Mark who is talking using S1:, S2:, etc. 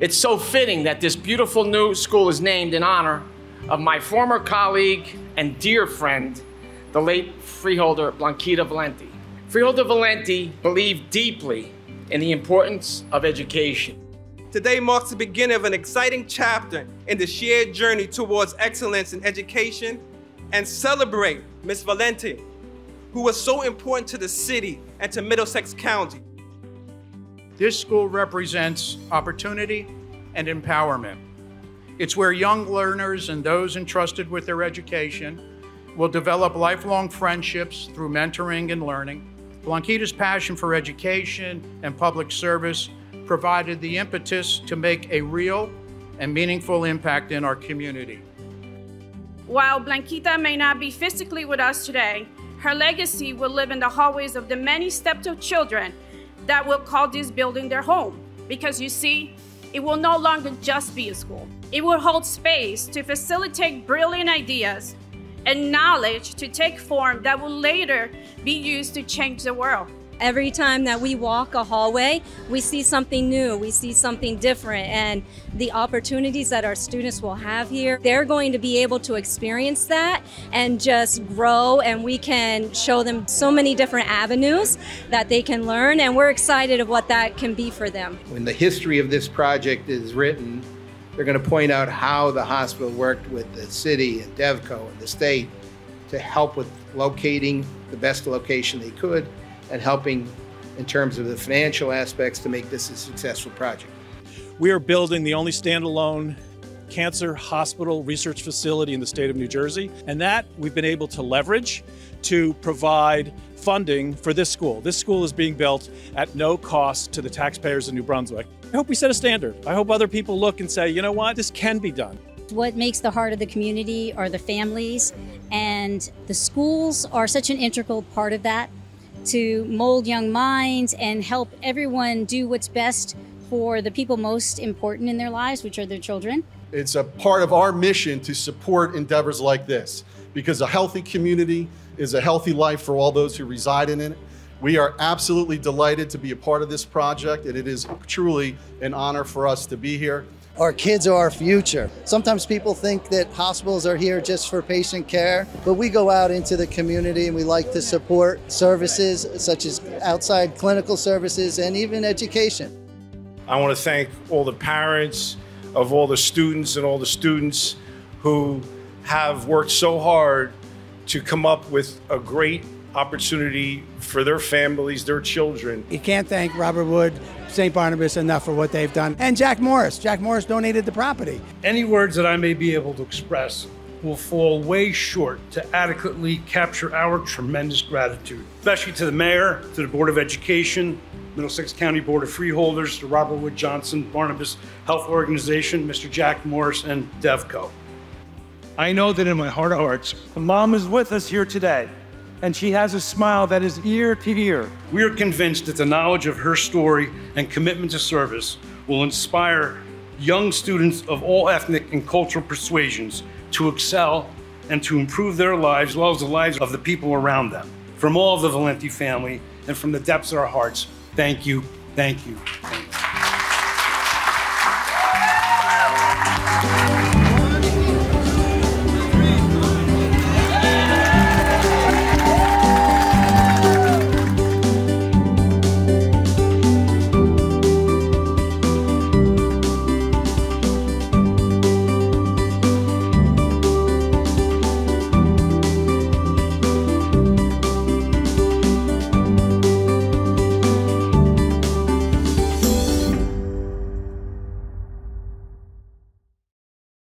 S1: It's so fitting that this beautiful new school is named in honor of my former colleague and dear friend, the late freeholder Blanquita Valenti. Freeholder Valenti believed deeply in the importance of education.
S2: Today marks the beginning of an exciting chapter in the shared journey towards excellence in education and celebrate Ms. Valenti, who was so important to the city and to Middlesex County.
S3: This school represents opportunity and empowerment. It's where young learners and those entrusted with their education will develop lifelong friendships through mentoring and learning. Blanquita's passion for education and public service provided the impetus to make a real and meaningful impact in our community.
S4: While Blanquita may not be physically with us today, her legacy will live in the hallways of the many steptoe children that will call this building their home. Because you see, it will no longer just be a school. It will hold space to facilitate brilliant ideas and knowledge to take form that will later be used to change the world.
S5: Every time that we walk a hallway, we see something new, we see something different, and the opportunities that our students will have here, they're going to be able to experience that and just grow, and we can show them so many different avenues that they can learn, and we're excited of what that can be for them.
S6: When the history of this project is written, they're going to point out how the hospital worked with the city and DevCo and the state to help with locating the best location they could and helping in terms of the financial aspects to make this a successful project.
S7: We are building the only standalone cancer hospital research facility in the state of New Jersey, and that we've been able to leverage to provide funding for this school. This school is being built at no cost to the taxpayers of New Brunswick. I hope we set a standard. I hope other people look and say, you know what, this can be done.
S8: What makes the heart of the community are the families, and the schools are such an integral part of that to mold young minds and help everyone do what's best for the people most important in their lives, which are their children.
S9: It's a part of our mission to support endeavors like this because a healthy community is a healthy life for all those who reside in it. We are absolutely delighted to be a part of this project, and it is truly an honor for us to be here.
S10: Our kids are our future. Sometimes people think that hospitals are here just for patient care, but we go out into the community and we like to support services such as outside clinical services and even education.
S11: I want to thank all the parents of all the students and all the students who have worked so hard to come up with a great opportunity for their families, their children.
S12: You can't thank Robert Wood, St. Barnabas enough for what they've done. And Jack Morris. Jack Morris donated the property.
S13: Any words that I may be able to express will fall way short to adequately capture our tremendous gratitude, especially to the mayor, to the Board of Education, Middlesex County Board of Freeholders, the Robert Wood Johnson Barnabas Health Organization, Mr. Jack Morris, and DevCo. I know that in my heart of hearts, the mom is with us here today and she has a smile that is ear to ear. We are convinced that the knowledge of her story and commitment to service will inspire young students of all ethnic and cultural persuasions to excel and to improve their lives as well as the lives of the people around them. From all of the Valenti family and from the depths of our hearts, thank you, thank you.